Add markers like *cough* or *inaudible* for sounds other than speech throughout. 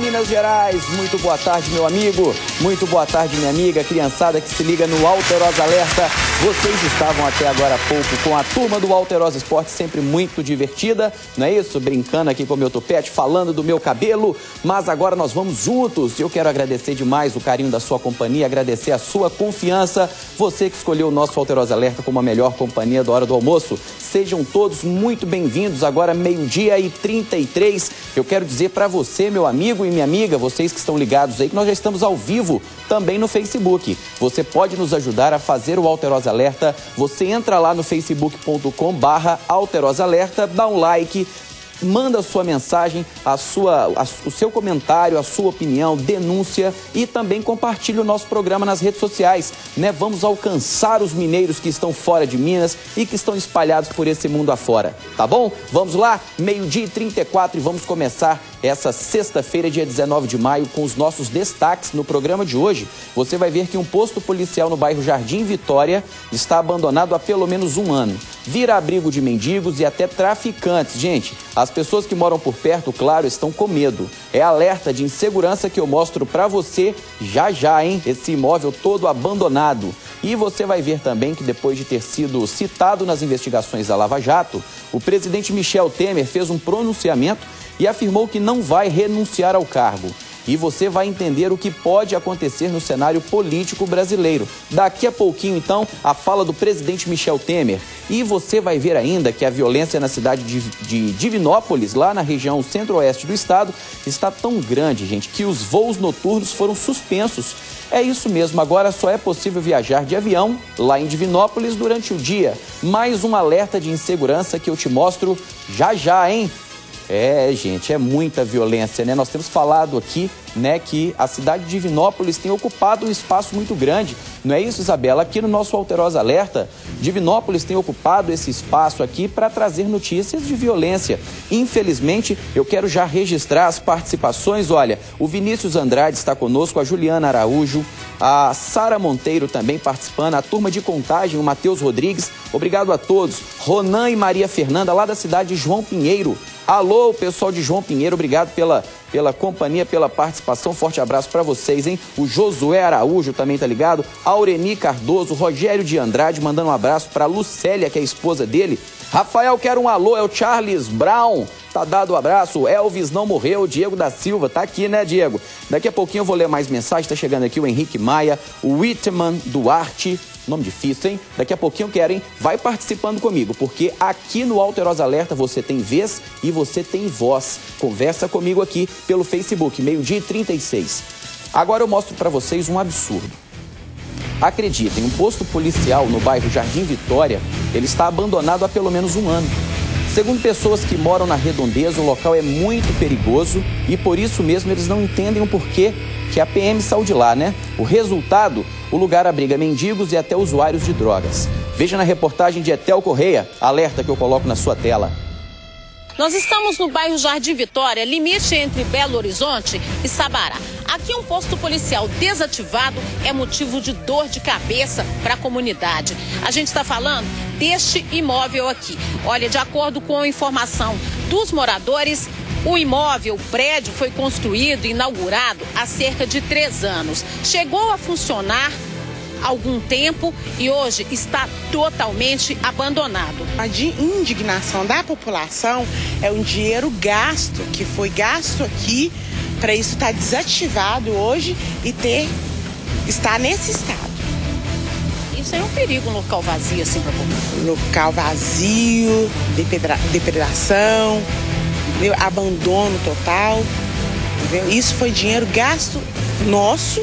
Minas Gerais! Muito boa tarde, meu amigo. Muito boa tarde, minha amiga, criançada que se liga no Alterosa Alerta. Vocês estavam até agora há pouco com a turma do Alterosa Esporte, sempre muito divertida, não é isso? Brincando aqui com o meu topete, falando do meu cabelo. Mas agora nós vamos juntos. Eu quero agradecer demais o carinho da sua companhia, agradecer a sua confiança. Você que escolheu o nosso Alterosa Alerta como a melhor companhia da hora do almoço. Sejam todos muito bem-vindos. Agora, meio-dia e 33. Eu quero dizer para você, meu amigo e minha amiga, vocês que estão ligados aí, que nós já estamos ao vivo também no Facebook. Você pode nos ajudar a fazer o Alterosa Alerta. Você entra lá no facebook.com barra Alterosa Alerta, dá um like, manda a sua mensagem, a sua, a, o seu comentário, a sua opinião, denúncia e também compartilhe o nosso programa nas redes sociais. Né? Vamos alcançar os mineiros que estão fora de Minas e que estão espalhados por esse mundo afora. Tá bom? Vamos lá? Meio-dia e 34 e vamos começar essa sexta-feira, dia 19 de maio, com os nossos destaques no programa de hoje. Você vai ver que um posto policial no bairro Jardim Vitória está abandonado há pelo menos um ano. Vira abrigo de mendigos e até traficantes. Gente, as pessoas que moram por perto, claro, estão com medo. É alerta de insegurança que eu mostro para você já já, hein? Esse imóvel todo abandonado. E você vai ver também que depois de ter sido citado nas investigações da Lava Jato, o presidente Michel Temer fez um pronunciamento e afirmou que não vai renunciar ao cargo. E você vai entender o que pode acontecer no cenário político brasileiro. Daqui a pouquinho, então, a fala do presidente Michel Temer. E você vai ver ainda que a violência na cidade de, de Divinópolis, lá na região centro-oeste do estado, está tão grande, gente, que os voos noturnos foram suspensos. É isso mesmo, agora só é possível viajar de avião lá em Divinópolis durante o dia. Mais um alerta de insegurança que eu te mostro já já, hein? É, gente, é muita violência, né? Nós temos falado aqui, né, que a cidade de Divinópolis tem ocupado um espaço muito grande. Não é isso, Isabela? Aqui no nosso Alterosa Alerta, Divinópolis tem ocupado esse espaço aqui para trazer notícias de violência. Infelizmente, eu quero já registrar as participações. Olha, o Vinícius Andrade está conosco, a Juliana Araújo, a Sara Monteiro também participando, a turma de contagem, o Matheus Rodrigues. Obrigado a todos. Ronan e Maria Fernanda, lá da cidade de João Pinheiro. Alô, pessoal de João Pinheiro, obrigado pela, pela companhia, pela participação. Forte abraço para vocês, hein? O Josué Araújo também tá ligado. Aureni Cardoso, Rogério de Andrade, mandando um abraço para Lucélia, que é a esposa dele. Rafael quer um alô, é o Charles Brown. Tá dado o um abraço. Elvis não morreu. Diego da Silva tá aqui, né, Diego? Daqui a pouquinho eu vou ler mais mensagens. Tá chegando aqui o Henrique Maia, o Whitman Duarte. Nome difícil, hein? Daqui a pouquinho querem, vai participando comigo, porque aqui no Alterosa Alerta você tem vez e você tem voz. Conversa comigo aqui pelo Facebook, meio-dia e 36. Agora eu mostro para vocês um absurdo. Acreditem, um posto policial no bairro Jardim Vitória, ele está abandonado há pelo menos um ano. Segundo pessoas que moram na redondeza, o local é muito perigoso e por isso mesmo eles não entendem o porquê que a PM saiu de lá, né? O resultado, o lugar abriga mendigos e até usuários de drogas. Veja na reportagem de Etel Correia, alerta que eu coloco na sua tela. Nós estamos no bairro Jardim Vitória, limite entre Belo Horizonte e Sabará. Aqui um posto policial desativado é motivo de dor de cabeça para a comunidade. A gente está falando deste imóvel aqui. Olha, de acordo com a informação dos moradores, o imóvel, o prédio, foi construído e inaugurado há cerca de três anos. Chegou a funcionar algum tempo e hoje está totalmente abandonado. A indignação da população é um dinheiro gasto, que foi gasto aqui para isso estar desativado hoje e ter estar nesse estado. Isso é um perigo no local vazio assim para população. Local vazio, depredação, entendeu? abandono total. Entendeu? Isso foi dinheiro gasto nosso,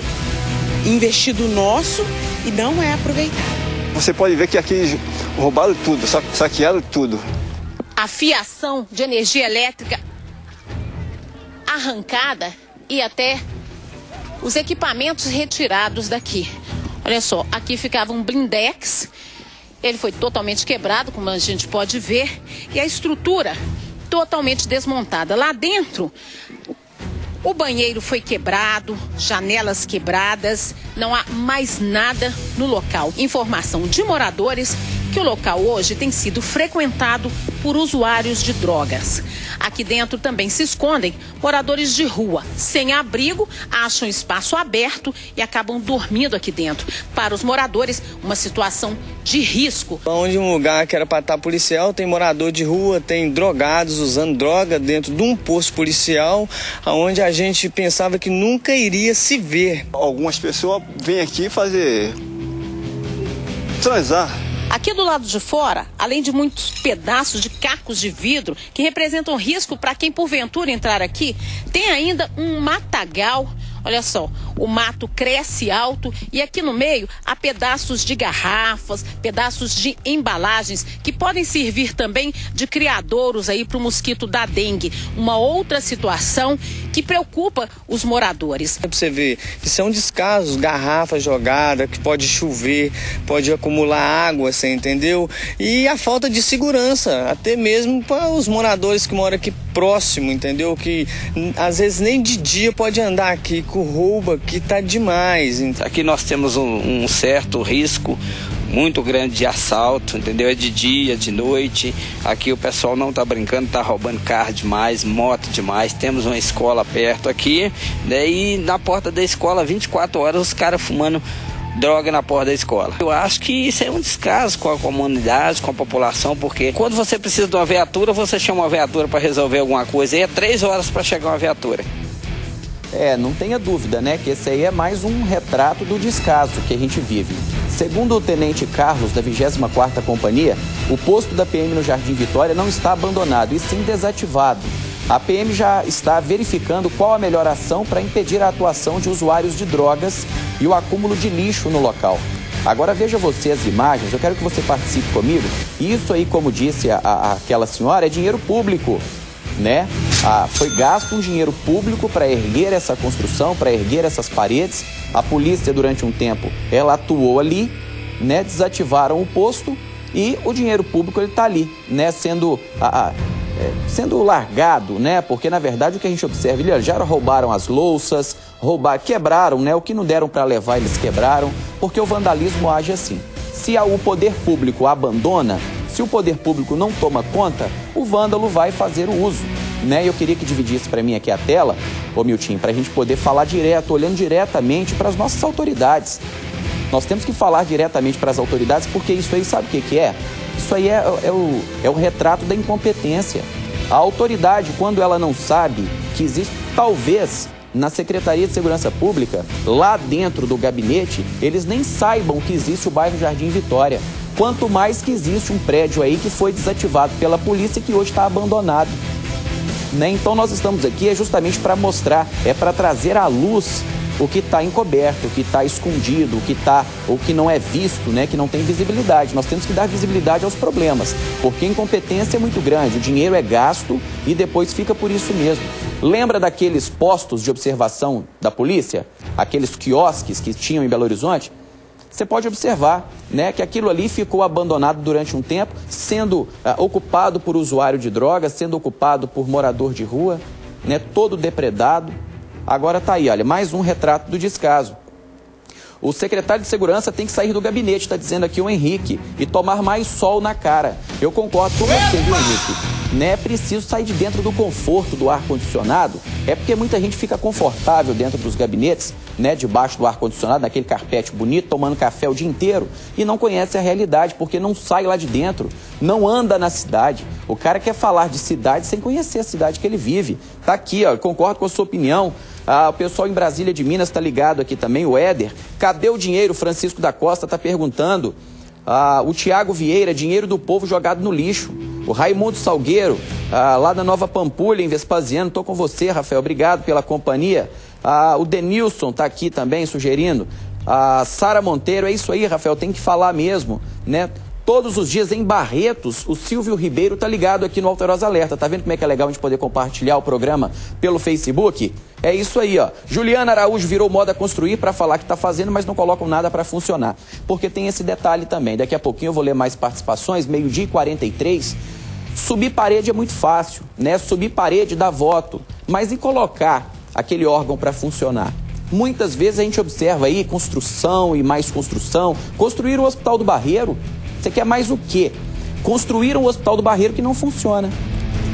investido nosso e não é aproveitado. Você pode ver que aqui roubaram tudo, saquearam tudo. A fiação de energia elétrica arrancada e até os equipamentos retirados daqui. Olha só, aqui ficava um blindex, ele foi totalmente quebrado, como a gente pode ver, e a estrutura totalmente desmontada. Lá dentro, o banheiro foi quebrado, janelas quebradas, não há mais nada no local. Informação de moradores que o local hoje tem sido frequentado por usuários de drogas. Aqui dentro também se escondem moradores de rua, sem abrigo, acham espaço aberto e acabam dormindo aqui dentro. Para os moradores, uma situação de risco. Onde um lugar que era para estar policial, tem morador de rua, tem drogados usando droga dentro de um posto policial, onde a gente pensava que nunca iria se ver. Algumas pessoas vêm aqui fazer transar. Aqui do lado de fora, além de muitos pedaços de cacos de vidro que representam risco para quem porventura entrar aqui, tem ainda um matagal Olha só, o mato cresce alto e aqui no meio há pedaços de garrafas, pedaços de embalagens que podem servir também de criadouros aí para o mosquito da dengue. Uma outra situação que preocupa os moradores. É você ver são descasos, garrafas jogadas, que pode chover, pode acumular água, você entendeu? E a falta de segurança, até mesmo para os moradores que moram aqui próximo, entendeu? Que às vezes nem de dia pode andar aqui com rouba, que tá demais. Aqui nós temos um, um certo risco muito grande de assalto, entendeu? É de dia, de noite. Aqui o pessoal não tá brincando, tá roubando carro demais, moto demais. Temos uma escola perto aqui, né? E na porta da escola, 24 horas, os caras fumando droga na porta da escola. Eu acho que isso é um descaso com a comunidade, com a população, porque quando você precisa de uma viatura, você chama uma viatura para resolver alguma coisa e é três horas para chegar uma viatura. É, não tenha dúvida, né, que esse aí é mais um retrato do descaso que a gente vive. Segundo o Tenente Carlos, da 24ª Companhia, o posto da PM no Jardim Vitória não está abandonado, e sim desativado. A PM já está verificando qual a melhor ação para impedir a atuação de usuários de drogas e o acúmulo de lixo no local. Agora veja você as imagens, eu quero que você participe comigo. Isso aí, como disse a, a, aquela senhora, é dinheiro público, né? Ah, foi gasto um dinheiro público para erguer essa construção, para erguer essas paredes. A polícia, durante um tempo, ela atuou ali, né? Desativaram o posto e o dinheiro público ele está ali, né? Sendo a, é, sendo largado, né? Porque na verdade o que a gente observa, eles já roubaram as louças, roubar, quebraram, né? O que não deram para levar eles quebraram, porque o vandalismo age assim. Se o poder público abandona, se o poder público não toma conta, o vândalo vai fazer o uso. Né? Eu queria que dividisse para mim aqui a tela, ô Milton, para a gente poder falar direto, olhando diretamente para as nossas autoridades. Nós temos que falar diretamente para as autoridades, porque isso aí sabe o que, que é? Isso aí é, é, o, é o retrato da incompetência. A autoridade, quando ela não sabe que existe, talvez na Secretaria de Segurança Pública, lá dentro do gabinete, eles nem saibam que existe o bairro Jardim Vitória. Quanto mais que existe um prédio aí que foi desativado pela polícia e que hoje está abandonado. Né? Então nós estamos aqui é justamente para mostrar, é para trazer à luz o que está encoberto, o que está escondido, o que tá, o que não é visto, né, que não tem visibilidade. Nós temos que dar visibilidade aos problemas, porque a incompetência é muito grande, o dinheiro é gasto e depois fica por isso mesmo. Lembra daqueles postos de observação da polícia, aqueles quiosques que tinham em Belo Horizonte? Você pode observar né, que aquilo ali ficou abandonado durante um tempo, sendo uh, ocupado por usuário de drogas, sendo ocupado por morador de rua, né, todo depredado. Agora está aí, olha, mais um retrato do descaso. O secretário de Segurança tem que sair do gabinete, está dizendo aqui o Henrique, e tomar mais sol na cara. Eu concordo com você, viu, Henrique? Né? É preciso sair de dentro do conforto do ar-condicionado. É porque muita gente fica confortável dentro dos gabinetes, né? Debaixo do ar-condicionado, naquele carpete bonito, tomando café o dia inteiro e não conhece a realidade, porque não sai lá de dentro, não anda na cidade. O cara quer falar de cidade sem conhecer a cidade que ele vive. Tá aqui, ó, concordo com a sua opinião. Ah, o pessoal em Brasília de Minas está ligado aqui também, o Éder. Cadê o dinheiro? Francisco da Costa está perguntando. Ah, o Tiago Vieira, dinheiro do povo jogado no lixo. O Raimundo Salgueiro, ah, lá da Nova Pampulha, em Vespasiano. Estou com você, Rafael. Obrigado pela companhia. Ah, o Denilson está aqui também sugerindo. A Sara Monteiro, é isso aí, Rafael, tem que falar mesmo, né? Todos os dias em Barretos, o Silvio Ribeiro tá ligado aqui no Alterosa Alerta. Tá vendo como é que é legal a gente poder compartilhar o programa pelo Facebook? É isso aí, ó. Juliana Araújo virou moda construir para falar que tá fazendo, mas não colocam nada para funcionar. Porque tem esse detalhe também. Daqui a pouquinho eu vou ler mais participações, meio-dia e 43. Subir parede é muito fácil, né? Subir parede dá voto. Mas e colocar aquele órgão para funcionar? Muitas vezes a gente observa aí construção e mais construção. Construir o Hospital do Barreiro Você quer mais o quê? Construíram o Hospital do Barreiro que não funciona.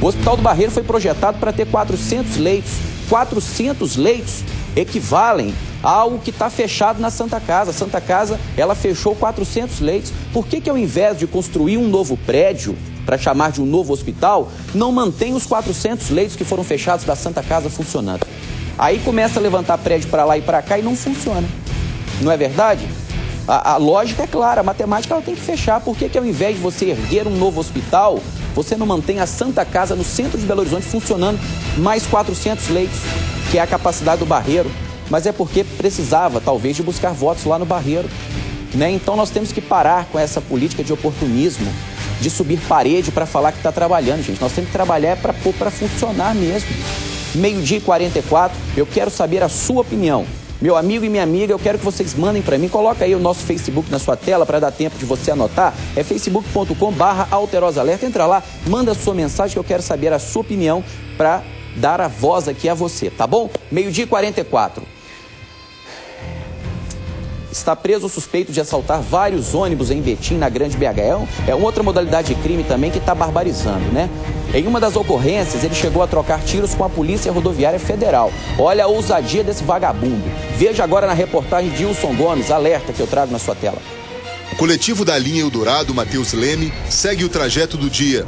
O Hospital do Barreiro foi projetado para ter 400 leitos. 400 leitos equivalem ao que está fechado na Santa Casa. A Santa Casa, ela fechou 400 leitos. Por que, que ao invés de construir um novo prédio, para chamar de um novo hospital, não mantém os 400 leitos que foram fechados da Santa Casa funcionando? Aí começa a levantar prédio para lá e para cá e não funciona. Não é verdade? A, a, lógica é clara, a matemática ela tem que fechar. Por que, que ao invés de você erguer um novo hospital, você não mantém a Santa Casa no centro de Belo Horizonte funcionando mais 400 leitos, que é a capacidade do Barreiro? Mas é porque precisava, talvez, de buscar votos lá no Barreiro. Né? Então nós temos que parar com essa política de oportunismo, de subir parede para falar que está trabalhando, gente. Nós temos que trabalhar para para funcionar mesmo. Meio-dia e 44, eu quero saber a sua opinião. Meu amigo e minha amiga, eu quero que vocês mandem para mim. Coloca aí o nosso Facebook na sua tela para dar tempo de você anotar. É facebook.com/barra Alerta. Entra lá, manda sua mensagem que eu quero saber a sua opinião para dar a voz aqui a você, tá bom? Meio-dia e 44. Está preso o suspeito de assaltar vários ônibus em Betim, na Grande BH. É, é outra modalidade de crime também que está barbarizando, né? Em uma das ocorrências, ele chegou a trocar tiros com a Polícia Rodoviária Federal. Olha a ousadia desse vagabundo. Veja agora na reportagem de Wilson Gomes, alerta que eu trago na sua tela. O coletivo da linha Eldorado, Matheus Leme, segue o trajeto do dia.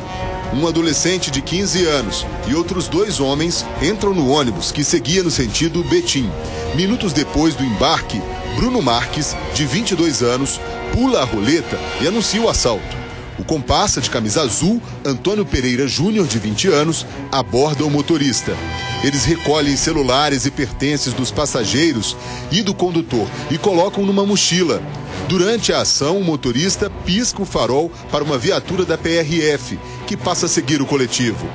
Um adolescente de 15 anos e outros dois homens entram no ônibus que seguia no sentido Betim. Minutos depois do embarque, Bruno Marques, de 22 anos, pula a roleta e anuncia o assalto. O comparsa de camisa azul, Antônio Pereira Júnior, de 20 anos, aborda o motorista. Eles recolhem celulares e pertences dos passageiros e do condutor e colocam numa mochila. Durante a ação, o motorista pisca o farol para uma viatura da PRF, que passa a seguir o coletivo.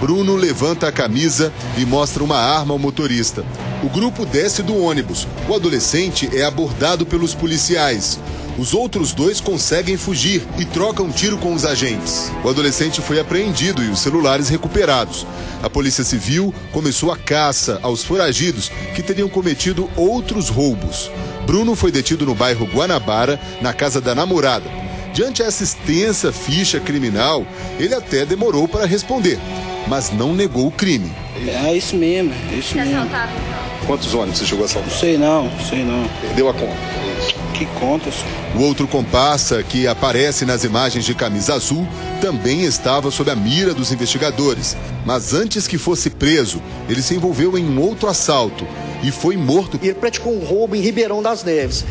Bruno levanta a camisa e mostra uma arma ao motorista. O grupo desce do ônibus. O adolescente é abordado pelos policiais. Os outros dois conseguem fugir e trocam tiro com os agentes. O adolescente foi apreendido e os celulares recuperados. A Polícia Civil começou a caça aos foragidos que teriam cometido outros roubos. Bruno foi detido no bairro Guanabara, na casa da namorada. Diante essa extensa ficha criminal, ele até demorou para responder, mas não negou o crime. É isso mesmo, é isso mesmo. Quantos ônibus você chegou a assaltar? Sei não, sei não. Perdeu a conta? Que conta, senhor? O outro comparsa, que aparece nas imagens de camisa azul, também estava sob a mira dos investigadores. Mas antes que fosse preso, ele se envolveu em um outro assalto e foi morto. Ele praticou um roubo em Ribeirão das Neves.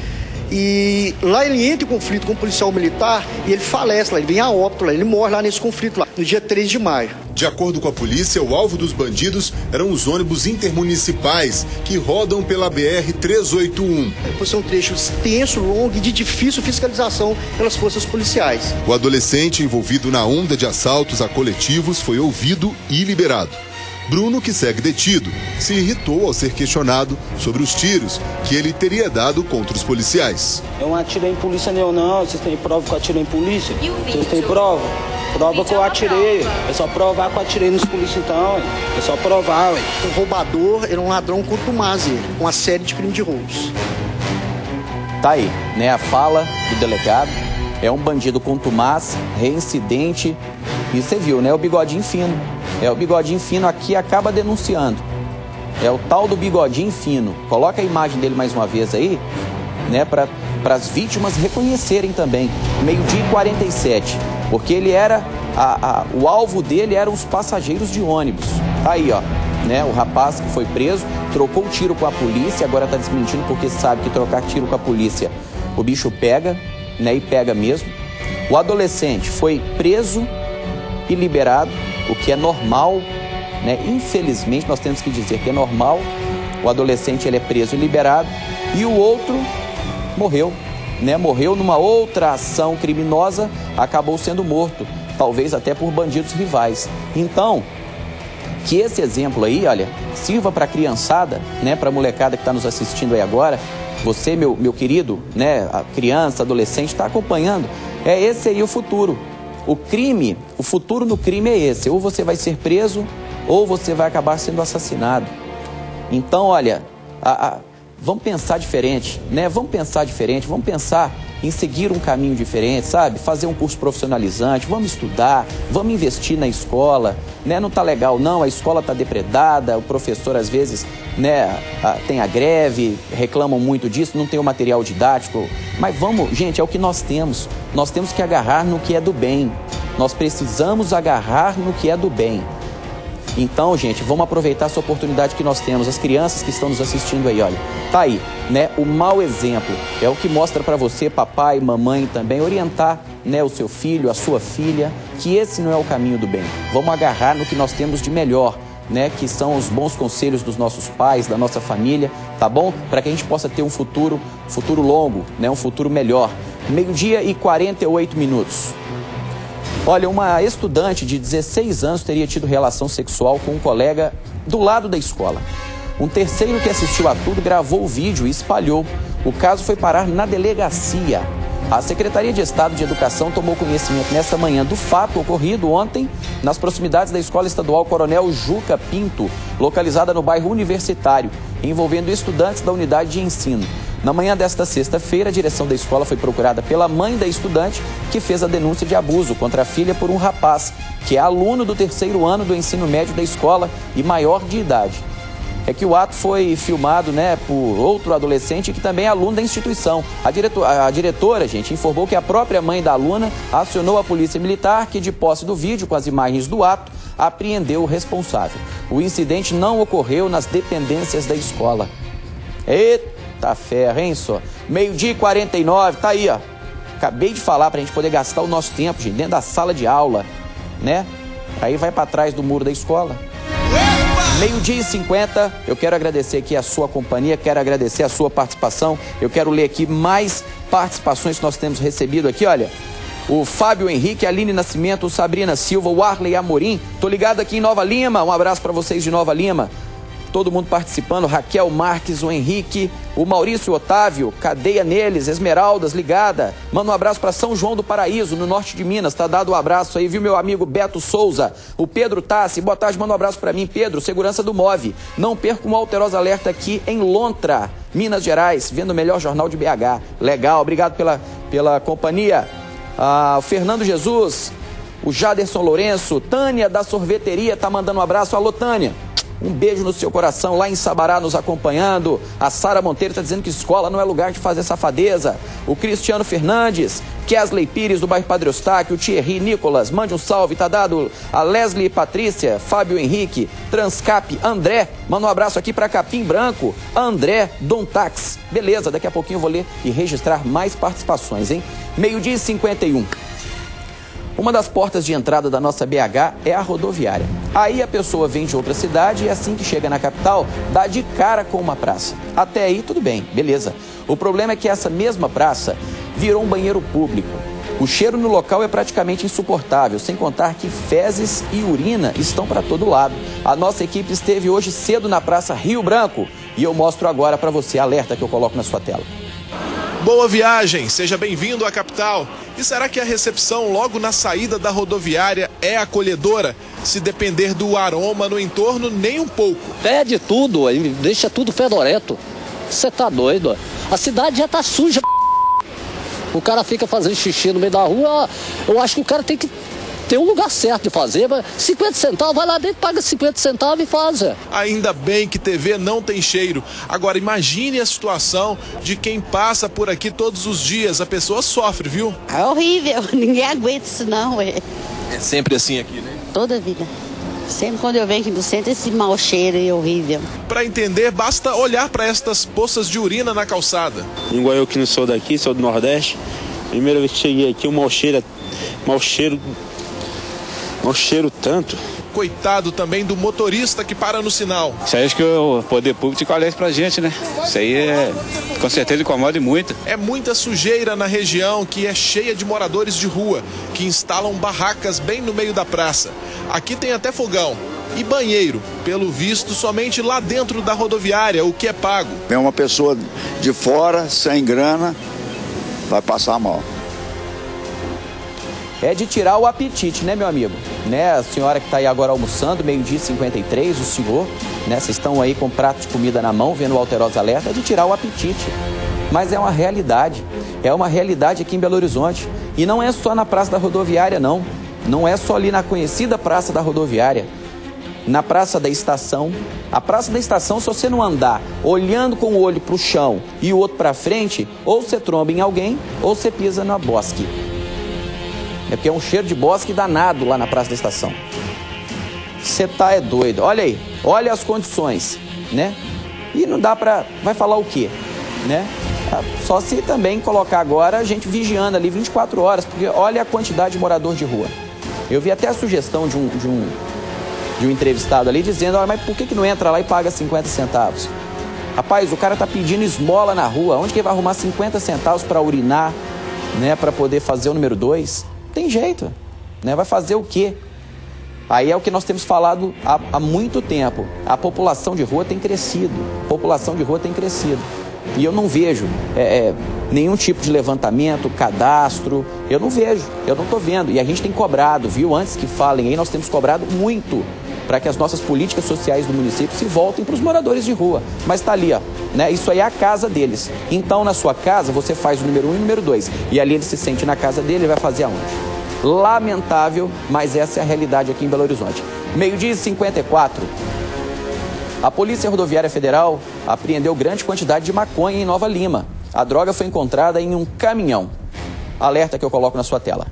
E lá ele entra em conflito com o policial militar e ele falece lá, ele vem a óbito lá, ele morre lá nesse conflito lá, no dia 3 de maio. De acordo com a polícia, o alvo dos bandidos eram os ônibus intermunicipais que rodam pela BR-381. Por ser um trecho extenso, longo e de difícil fiscalização pelas forças policiais. O adolescente envolvido na onda de assaltos a coletivos foi ouvido e liberado. Bruno, que segue detido, se irritou ao ser questionado sobre os tiros que ele teria dado contra os policiais. Eu não atirei em polícia nenhum, não. Vocês têm prova que eu atirei em polícia? O? Vocês têm prova? Prova que eu atirei. É só provar que eu atirei nos polícias então, ué. É só provar, ué. Um roubador era um ladrão contumaz, uma série de crimes de roubos. Tá aí, né? A fala do delegado é um bandido contumaz, reincidente. E você viu, né? O bigodinho fino. É o bigodinho fino aqui acaba denunciando. É o tal do bigodinho fino. Coloca a imagem dele mais uma vez aí, né? Para as vítimas reconhecerem também. Meio-dia e 47. Porque ele era. A, a, o alvo dele eram os passageiros de ônibus. Tá aí, ó. Né, o rapaz que foi preso trocou tiro com a polícia, agora está desmentindo porque sabe que trocar tiro com a polícia o bicho pega, né, e pega mesmo. O adolescente foi preso e liberado, o que é normal, né? Infelizmente nós temos que dizer que é normal. O adolescente ele é preso e liberado e o outro morreu, né? Morreu numa outra ação criminosa, acabou sendo morto, talvez até por bandidos rivais. Então, que esse exemplo aí, olha, sirva para a criançada, né, para a molecada que está nos assistindo aí agora. Você, meu, meu querido, né, a criança, adolescente, está acompanhando. É esse aí o futuro. O crime, o futuro no crime é esse: ou você vai ser preso, ou você vai acabar sendo assassinado. Então, olha, a, a, vamos pensar diferente, né? Vamos pensar diferente, vamos pensar em seguir um caminho diferente, sabe? Fazer um curso profissionalizante, vamos estudar, vamos investir na escola, né? Não tá legal não, a escola tá depredada, o professor às vezes, né, tem a greve, reclamam muito disso, não tem o material didático, mas vamos, gente, é o que nós temos. Nós temos que agarrar no que é do bem. Nós precisamos agarrar no que é do bem. Então, gente, vamos aproveitar essa oportunidade que nós temos. As crianças que estão nos assistindo aí, olha, tá aí, né? O mau exemplo é o que mostra para você, papai, mamãe também, orientar, né, o seu filho, a sua filha, que esse não é o caminho do bem. Vamos agarrar no que nós temos de melhor. Né, que são os bons conselhos dos nossos pais, da nossa família, tá bom? Para que a gente possa ter um futuro, futuro longo, né, um futuro melhor. Meio-dia e 48 minutos. Olha, uma estudante de 16 anos teria tido relação sexual com um colega do lado da escola. Um terceiro que assistiu a tudo gravou o vídeo e espalhou. O caso foi parar na delegacia. A Secretaria de Estado de Educação tomou conhecimento nesta manhã do fato ocorrido ontem nas proximidades da Escola Estadual Coronel Juca Pinto, localizada no bairro Universitário, envolvendo estudantes da unidade de ensino. Na manhã desta sexta-feira, a direção da escola foi procurada pela mãe da estudante, que fez a denúncia de abuso contra a filha por um rapaz, que é aluno do terceiro ano do ensino médio da escola e maior de idade. É que o ato foi filmado né, por outro adolescente que também é aluno da instituição. A, diretor, a diretora, gente, informou que a própria mãe da aluna acionou a polícia militar, que, de posse do vídeo com as imagens do ato, apreendeu o responsável. O incidente não ocorreu nas dependências da escola. Eita! Ferro, hein, só? Meio-dia e 49, tá aí, ó. Acabei de falar pra gente poder gastar o nosso tempo, gente, dentro da sala de aula, né? Aí vai para trás do muro da escola. Meio-dia e 50, eu quero agradecer aqui a sua companhia, quero agradecer a sua participação. Eu quero ler aqui mais participações que nós temos recebido aqui, olha. O Fábio Henrique, Aline Nascimento, Sabrina Silva, o Arley Amorim. Tô ligado aqui em Nova Lima. Um abraço para vocês de Nova Lima todo mundo participando, Raquel Marques, o Henrique, o Maurício Otávio, cadeia neles, Esmeraldas ligada. Manda um abraço para São João do Paraíso, no norte de Minas. Tá dado um abraço aí, viu meu amigo Beto Souza, o Pedro Tassi. Boa tarde, manda um abraço para mim, Pedro, segurança do Move. Não perca um alterosa alerta aqui em Lontra, Minas Gerais, vendo o melhor jornal de BH. Legal, obrigado pela, pela companhia. Ah, o Fernando Jesus, o Jaderson Lourenço, Tânia da sorveteria tá mandando um abraço. Alô, Tânia. Um beijo no seu coração lá em Sabará nos acompanhando. A Sara Monteiro está dizendo que escola não é lugar de fazer safadeza. O Cristiano Fernandes, Kesley Pires do bairro Padre Eustáquio, o Thierry Nicolas, mande um salve, tá dado. A Leslie Patrícia, Fábio Henrique, Transcap, André, manda um abraço aqui para Capim Branco, André Dontax. Beleza, daqui a pouquinho eu vou ler e registrar mais participações, hein? Meio-dia e 51. Uma das portas de entrada da nossa BH é a rodoviária. Aí a pessoa vem de outra cidade e assim que chega na capital, dá de cara com uma praça. Até aí tudo bem, beleza. O problema é que essa mesma praça virou um banheiro público. O cheiro no local é praticamente insuportável, sem contar que fezes e urina estão para todo lado. A nossa equipe esteve hoje cedo na Praça Rio Branco e eu mostro agora para você alerta que eu coloco na sua tela. Boa viagem, seja bem-vindo à capital. E será que a recepção logo na saída da rodoviária é acolhedora? Se depender do aroma no entorno, nem um pouco. Pede tudo, deixa tudo fedoreto. Você tá doido? A cidade já tá suja. O cara fica fazendo xixi no meio da rua. Eu acho que o cara tem que tem um lugar certo de fazer, mas 50 centavos, vai lá dentro, paga 50 centavos e faz. Ainda bem que TV não tem cheiro. Agora imagine a situação de quem passa por aqui todos os dias. A pessoa sofre, viu? É horrível, *laughs* ninguém aguenta isso não, é. É sempre assim aqui, né? Toda vida. Sempre quando eu venho aqui no centro, esse mau cheiro é horrível. Para entender, basta olhar para estas poças de urina na calçada. Igual eu que não sou daqui, sou do Nordeste. Primeira vez que cheguei aqui, o mau cheiro, mau cheiro um cheiro tanto. Coitado também do motorista que para no sinal. Isso aí acho que o poder público esclarece pra gente, né? Isso aí é, com certeza incomoda muito. É muita sujeira na região que é cheia de moradores de rua, que instalam barracas bem no meio da praça. Aqui tem até fogão e banheiro, pelo visto somente lá dentro da rodoviária, o que é pago. É uma pessoa de fora, sem grana, vai passar mal é de tirar o apetite, né, meu amigo? Né, a senhora que está aí agora almoçando, meio-dia 53, o senhor, né, vocês estão aí com prato de comida na mão, vendo o Alterosa Alerta, é de tirar o apetite. Mas é uma realidade. é uma realidade aqui em Belo Horizonte. E não é só na Praça da Rodoviária, não. Não é só ali na conhecida Praça da Rodoviária. Na Praça da Estação. A Praça da Estação, se você não andar olhando com o olho para o chão e o outro para frente, ou você tromba em alguém, ou você pisa no bosque. É porque é um cheiro de bosque danado lá na Praça da Estação. Você tá é doido. Olha aí, olha as condições, né? E não dá para, vai falar o quê, né? Ah, só se também colocar agora a gente vigiando ali 24 horas, porque olha a quantidade de morador de rua. Eu vi até a sugestão de um, de um, de um entrevistado ali dizendo, olha, mas por que, que não entra lá e paga 50 centavos? Rapaz, o cara tá pedindo esmola na rua, onde que ele vai arrumar 50 centavos para urinar, né, para poder fazer o número 2? Tem jeito, né? Vai fazer o quê? Aí é o que nós temos falado há, há muito tempo. A população de rua tem crescido. A população de rua tem crescido. E eu não vejo é, é, nenhum tipo de levantamento, cadastro. Eu não vejo, eu não estou vendo. E a gente tem cobrado, viu? Antes que falem aí, nós temos cobrado muito para que as nossas políticas sociais do município se voltem para os moradores de rua. Mas está ali, ó, né? Isso aí é a casa deles. Então, na sua casa, você faz o número um e o número dois. E ali ele se sente na casa dele, ele vai fazer aonde? Lamentável, mas essa é a realidade aqui em Belo Horizonte. Meio-dia e 54. A Polícia Rodoviária Federal apreendeu grande quantidade de maconha em Nova Lima. A droga foi encontrada em um caminhão. Alerta que eu coloco na sua tela.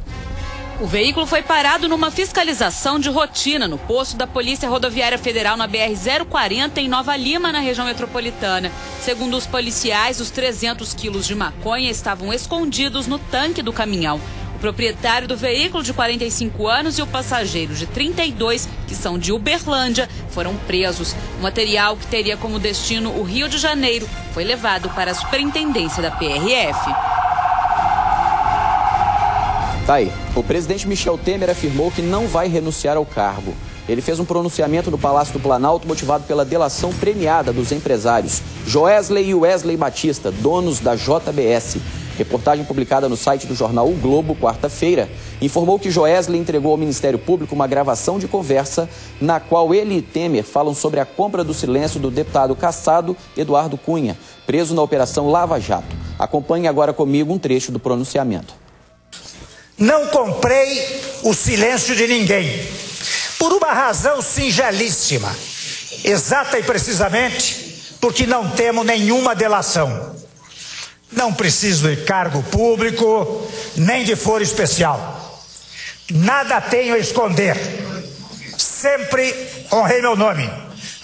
O veículo foi parado numa fiscalização de rotina no posto da Polícia Rodoviária Federal na BR-040 em Nova Lima, na região metropolitana. Segundo os policiais, os 300 quilos de maconha estavam escondidos no tanque do caminhão. O proprietário do veículo de 45 anos e o passageiro de 32, que são de Uberlândia, foram presos. O material que teria como destino o Rio de Janeiro foi levado para a superintendência da PRF. Tá aí. O presidente Michel Temer afirmou que não vai renunciar ao cargo. Ele fez um pronunciamento no Palácio do Planalto motivado pela delação premiada dos empresários Joesley e Wesley Batista, donos da JBS. Reportagem publicada no site do jornal O Globo, quarta-feira, informou que Joesley entregou ao Ministério Público uma gravação de conversa na qual ele e Temer falam sobre a compra do silêncio do deputado caçado Eduardo Cunha, preso na Operação Lava Jato. Acompanhe agora comigo um trecho do pronunciamento. Não comprei o silêncio de ninguém, por uma razão singelíssima, exata e precisamente porque não temos nenhuma delação. Não preciso de cargo público, nem de foro especial. Nada tenho a esconder. Sempre honrei meu nome.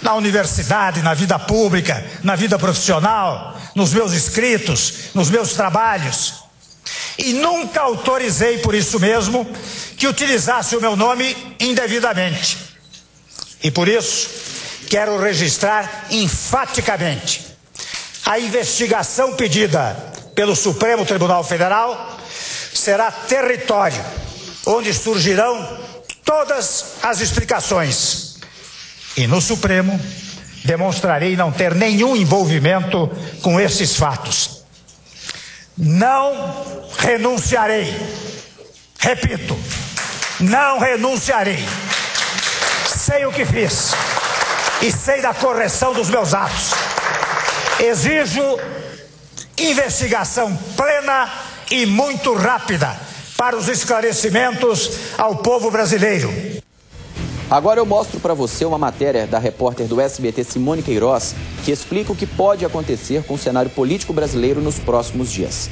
Na universidade, na vida pública, na vida profissional, nos meus escritos, nos meus trabalhos. E nunca autorizei por isso mesmo que utilizasse o meu nome indevidamente. E por isso, quero registrar enfaticamente a investigação pedida pelo Supremo Tribunal Federal será território onde surgirão todas as explicações. E no Supremo demonstrarei não ter nenhum envolvimento com esses fatos. Não renunciarei. Repito, não renunciarei. Sei o que fiz e sei da correção dos meus atos. Exijo investigação plena e muito rápida para os esclarecimentos ao povo brasileiro. Agora eu mostro para você uma matéria da repórter do SBT Simone Queiroz que explica o que pode acontecer com o cenário político brasileiro nos próximos dias.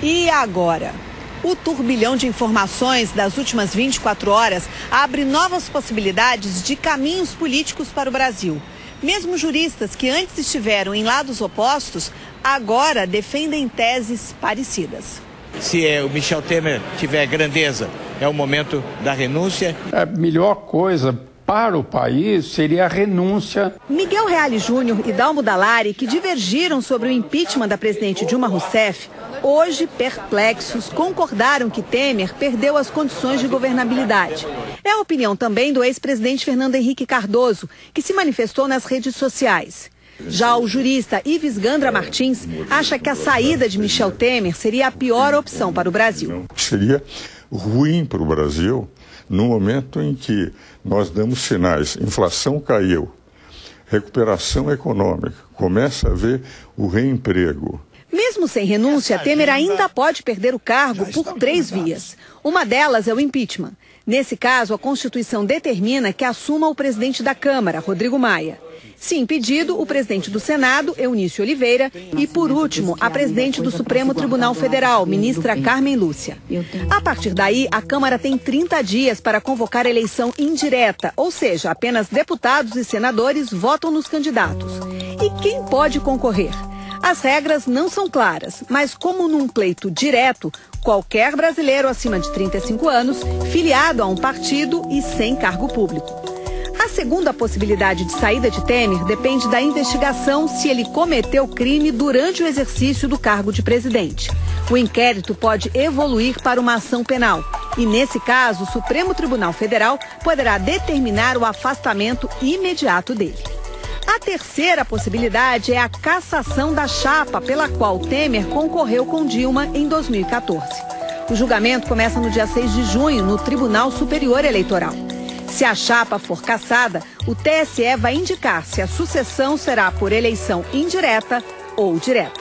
E agora? O turbilhão de informações das últimas 24 horas abre novas possibilidades de caminhos políticos para o Brasil. Mesmo juristas que antes estiveram em lados opostos, agora defendem teses parecidas. Se é, o Michel Temer tiver grandeza, é o momento da renúncia. A melhor coisa para o país seria a renúncia. Miguel Reale Júnior e Dalmo Dalari, que divergiram sobre o impeachment da presidente Dilma Rousseff, hoje perplexos, concordaram que Temer perdeu as condições de governabilidade. É a opinião também do ex-presidente Fernando Henrique Cardoso, que se manifestou nas redes sociais. Já o jurista Ives Gandra Martins acha que a saída de Michel Temer seria a pior opção para o Brasil. Seria ruim para o Brasil no momento em que nós damos sinais, inflação caiu, recuperação econômica, começa a ver o reemprego. Mesmo Mesmo sem renúncia, Temer ainda pode perder o cargo por três vias. Uma delas é o impeachment. Nesse caso, a Constituição determina que assuma o presidente da Câmara, Rodrigo Maia. Se impedido, o presidente do Senado, Eunício Oliveira, e, por último, a presidente do Supremo Tribunal Federal, ministra Carmen Lúcia. A partir daí, a Câmara tem 30 dias para convocar eleição indireta, ou seja, apenas deputados e senadores votam nos candidatos. E quem pode concorrer? As regras não são claras, mas como num pleito direto, qualquer brasileiro acima de 35 anos, filiado a um partido e sem cargo público. A segunda possibilidade de saída de Temer depende da investigação se ele cometeu crime durante o exercício do cargo de presidente. O inquérito pode evoluir para uma ação penal. E, nesse caso, o Supremo Tribunal Federal poderá determinar o afastamento imediato dele. A terceira possibilidade é a cassação da chapa pela qual Temer concorreu com Dilma em 2014. O julgamento começa no dia 6 de junho, no Tribunal Superior Eleitoral. Se a chapa for cassada, o TSE vai indicar se a sucessão será por eleição indireta ou direta.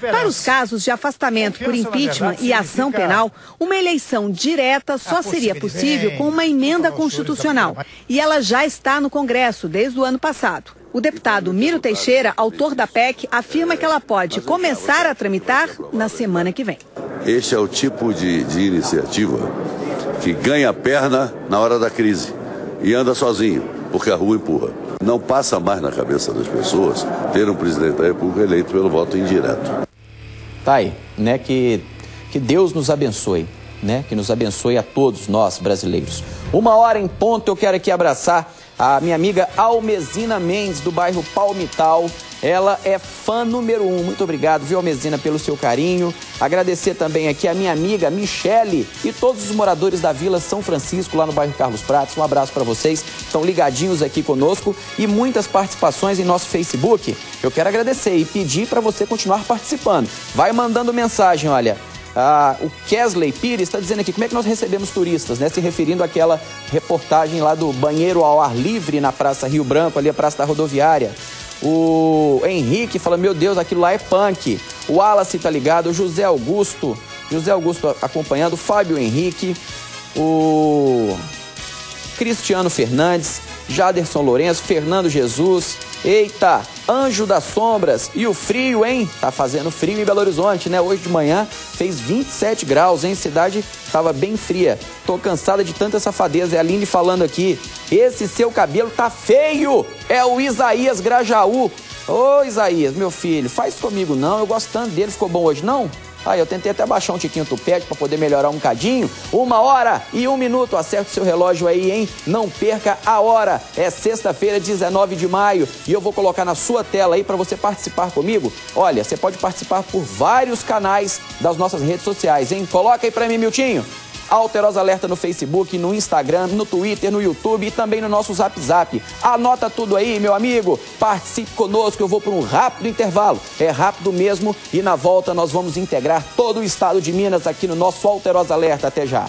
Para os casos de afastamento por impeachment e ação penal, uma eleição direta só seria possível com uma emenda constitucional. E ela já está no Congresso desde o ano passado. O deputado Miro Teixeira, autor da PEC, afirma que ela pode começar a tramitar na semana que vem. Este é o tipo de, de iniciativa que ganha perna na hora da crise e anda sozinho, porque a rua empurra. Não passa mais na cabeça das pessoas ter um presidente da República eleito pelo voto indireto. Tá aí, né? Que, que Deus nos abençoe, né? Que nos abençoe a todos nós brasileiros. Uma hora em ponto, eu quero aqui abraçar a minha amiga Almezina Mendes, do bairro Palmital. Ela é fã número um. Muito obrigado, viu, Almezina, pelo seu carinho. Agradecer também aqui a minha amiga Michele e todos os moradores da Vila São Francisco, lá no bairro Carlos Pratos. Um abraço para vocês. Estão ligadinhos aqui conosco e muitas participações em nosso Facebook. Eu quero agradecer e pedir para você continuar participando. Vai mandando mensagem, olha. Ah, o Kesley Pires está dizendo aqui como é que nós recebemos turistas, né? Se referindo àquela reportagem lá do banheiro ao ar livre na Praça Rio Branco, ali a Praça da Rodoviária. O Henrique fala, meu Deus, aquilo lá é punk. O Wallace tá ligado, o José Augusto, José Augusto acompanhando, o Fábio Henrique, o Cristiano Fernandes, Jaderson Lourenço, Fernando Jesus. Eita, Anjo das Sombras. E o frio, hein? Tá fazendo frio em Belo Horizonte, né? Hoje de manhã fez 27 graus, hein? Cidade tava bem fria. Tô cansada de tanta safadeza. É a Aline falando aqui. Esse seu cabelo tá feio. É o Isaías Grajaú. Ô, Isaías, meu filho, faz comigo não. Eu gosto tanto dele. Ficou bom hoje, não? Aí eu tentei até baixar um tiquinho tupete para poder melhorar um cadinho. Uma hora e um minuto. Acerte seu relógio aí, hein? Não perca a hora. É sexta-feira, 19 de maio. E eu vou colocar na sua tela aí para você participar comigo. Olha, você pode participar por vários canais das nossas redes sociais, hein? Coloca aí para mim, Miltinho. Alterosa Alerta no Facebook, no Instagram, no Twitter, no YouTube e também no nosso Zap Zap. Anota tudo aí, meu amigo. Participe conosco, eu vou por um rápido intervalo. É rápido mesmo e na volta nós vamos integrar todo o estado de Minas aqui no nosso Alterosa Alerta. Até já.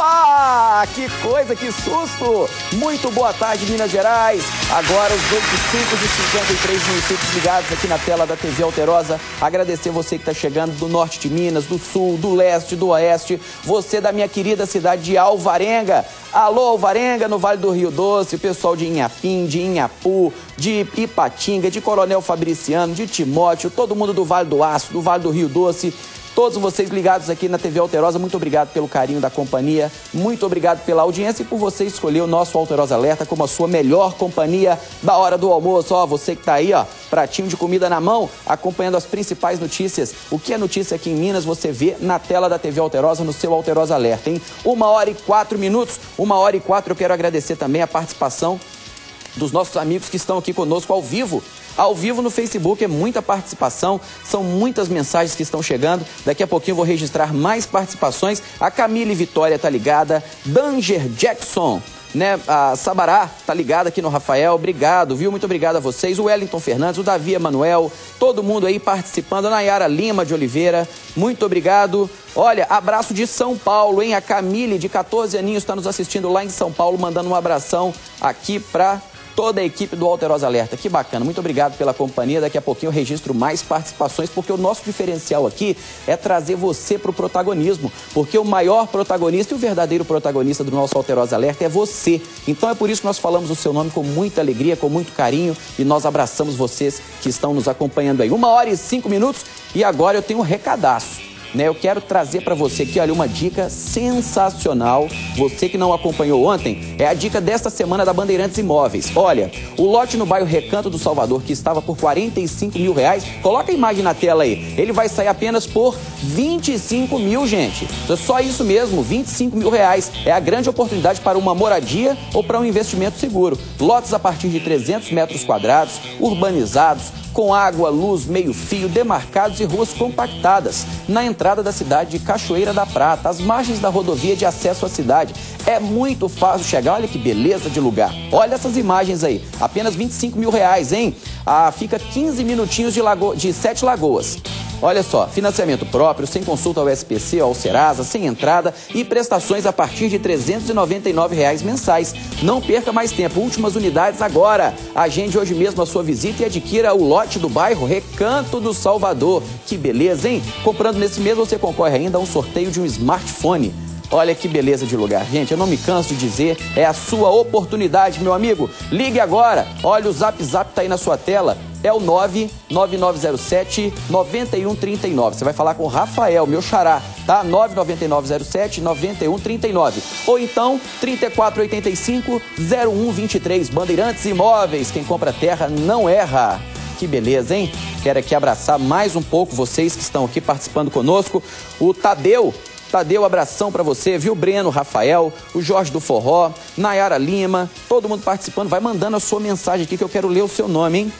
Opa! Que coisa, que susto! Muito boa tarde, Minas Gerais. Agora os 2553 municípios ligados aqui na tela da TV Alterosa. Agradecer você que está chegando do norte de Minas, do sul, do leste, do oeste. Você da minha querida cidade de Alvarenga. Alô, Alvarenga, no Vale do Rio Doce. Pessoal de Inhapim, de Inhapu, de Ipatinga, de Coronel Fabriciano, de Timóteo. Todo mundo do Vale do Aço, do Vale do Rio Doce. Todos vocês ligados aqui na TV Alterosa, muito obrigado pelo carinho da companhia, muito obrigado pela audiência e por você escolher o nosso Alterosa Alerta como a sua melhor companhia da hora do almoço. Ó, você que tá aí, ó, pratinho de comida na mão, acompanhando as principais notícias. O que é notícia aqui em Minas, você vê na tela da TV Alterosa, no seu Alterosa Alerta, hein? Uma hora e quatro minutos, uma hora e quatro. Eu quero agradecer também a participação dos nossos amigos que estão aqui conosco ao vivo. Ao vivo no Facebook é muita participação, são muitas mensagens que estão chegando. Daqui a pouquinho eu vou registrar mais participações. A Camille Vitória tá ligada, Danger Jackson né? A Sabará tá ligada aqui no Rafael, obrigado, viu? Muito obrigado a vocês. O Wellington Fernandes, o Davi Emanuel, todo mundo aí participando. A Nayara Lima de Oliveira, muito obrigado. Olha, abraço de São Paulo, hein? A Camille, de 14 aninhos, está nos assistindo lá em São Paulo, mandando um abração aqui pra toda a equipe do Alterosa Alerta. Que bacana, muito obrigado pela companhia. Daqui a pouquinho eu registro mais participações, porque o nosso diferencial aqui é trazer você para o protagonismo, porque o maior protagonista e o verdadeiro protagonista do nosso Alterosa Alerta é você. Então é por isso que nós falamos o seu nome com muita alegria, com muito carinho e nós abraçamos vocês que estão nos acompanhando aí. Uma hora e cinco minutos e agora eu tenho um recadaço né? Eu quero trazer para você aqui, olha, uma dica sensacional. Você que não acompanhou ontem, é a dica desta semana da Bandeirantes Imóveis. Olha, o lote no bairro Recanto do Salvador, que estava por 45 mil reais, coloca a imagem na tela aí. Ele vai sair apenas por 25 mil, gente. Então, só isso mesmo, 25 mil reais. É a grande oportunidade para uma moradia ou para um investimento seguro. Lotes a partir de 300 metros quadrados, urbanizados, com água, luz, meio-fio, demarcados e ruas compactadas, na entrada da cidade de Cachoeira da Prata, às margens da rodovia de acesso à cidade. É muito fácil chegar, olha que beleza de lugar. Olha essas imagens aí, apenas 25 mil reais, hein? Ah, fica 15 minutinhos de, lago... de Sete Lagoas. Olha só, financiamento próprio, sem consulta ao SPC ou ao Serasa, sem entrada e prestações a partir de 399 reais mensais. Não perca mais tempo, últimas unidades agora. Agende hoje mesmo a sua visita e adquira o lote do bairro Recanto do Salvador. Que beleza, hein? Comprando nesse mês você concorre ainda a um sorteio de um smartphone. Olha que beleza de lugar. Gente, eu não me canso de dizer, é a sua oportunidade, meu amigo. Ligue agora. Olha, o Zap Zap tá aí na sua tela é o 99907 9139. Você vai falar com o Rafael, meu xará, tá? 99907 9139. Ou então 3485 0123. Bandeirantes Imóveis. Quem compra terra não erra. Que beleza, hein? Quero aqui abraçar mais um pouco vocês que estão aqui participando conosco. O Tadeu Tadeu, abração para você, viu? Breno, Rafael, o Jorge do Forró, Nayara Lima, todo mundo participando. Vai mandando a sua mensagem aqui que eu quero ler o seu nome, hein?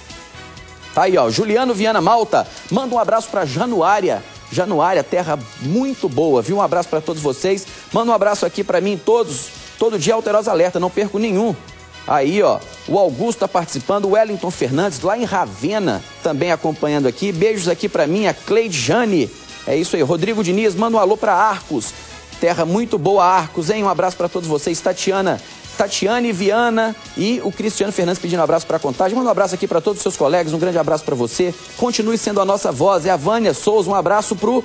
Tá aí, ó, Juliano Viana Malta, manda um abraço para Januária. Januária, terra muito boa, viu? Um abraço para todos vocês. Manda um abraço aqui para mim, todos, todo dia Alterosa Alerta, não perco nenhum. Aí, ó, o Augusto tá participando, o Wellington Fernandes, lá em Ravena, também acompanhando aqui. Beijos aqui para mim, a Cleide Jane. É isso aí, Rodrigo Diniz, manda um alô para Arcos. Terra muito boa, Arcos, hein? Um abraço para todos vocês. Tatiana Tatiane Viana e o Cristiano Fernandes pedindo um abraço para a contagem. Manda um abraço aqui para todos os seus colegas, um grande abraço para você. Continue sendo a nossa voz. É a Vânia Souza, um abraço pro